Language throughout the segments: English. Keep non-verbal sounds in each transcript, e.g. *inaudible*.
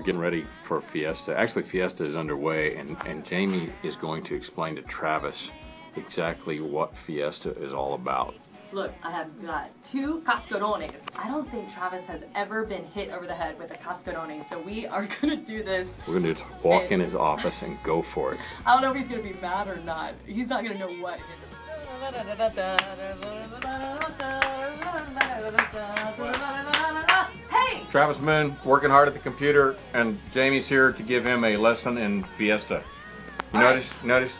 we're getting ready for Fiesta. Actually, Fiesta is underway, and, and Jamie is going to explain to Travis exactly what Fiesta is all about. Look, I have got two cascarones. I don't think Travis has ever been hit over the head with a cascarone, so we are *laughs* gonna do this. We're going to walk in his office and go for it. I don't know if he's gonna be mad or not. He's not gonna know what. Travis Moon working hard at the computer, and Jamie's here to give him a lesson in Fiesta. You All right. notice? Notice?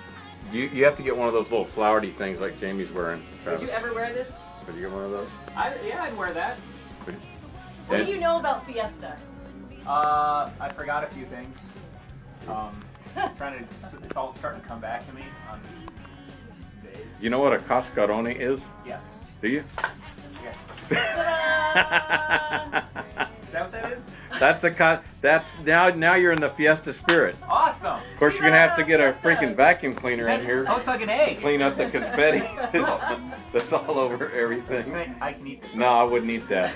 You you have to get one of those little flowery things like Jamie's wearing. Did Travis. you ever wear this? Did you get one of those? I, yeah, I'd wear that. What And- do you know about Fiesta? Uh, I forgot a few things. Um, *laughs* trying to, it's, it's all starting to come back to me on some days. You know what a cascarone is? Yes. Do you? Yes. *laughs* That's a ca- That's now. Now you're in the Fiesta spirit. Awesome. Of course, you're gonna have to get a freaking vacuum cleaner in here, Oh, it's like an egg. clean up the *laughs* confetti that's, *laughs* that's all over everything. I can eat this. No, I wouldn't eat that.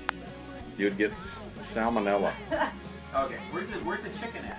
*laughs* You'd get salmonella. Okay. Where's the Where's the chicken at?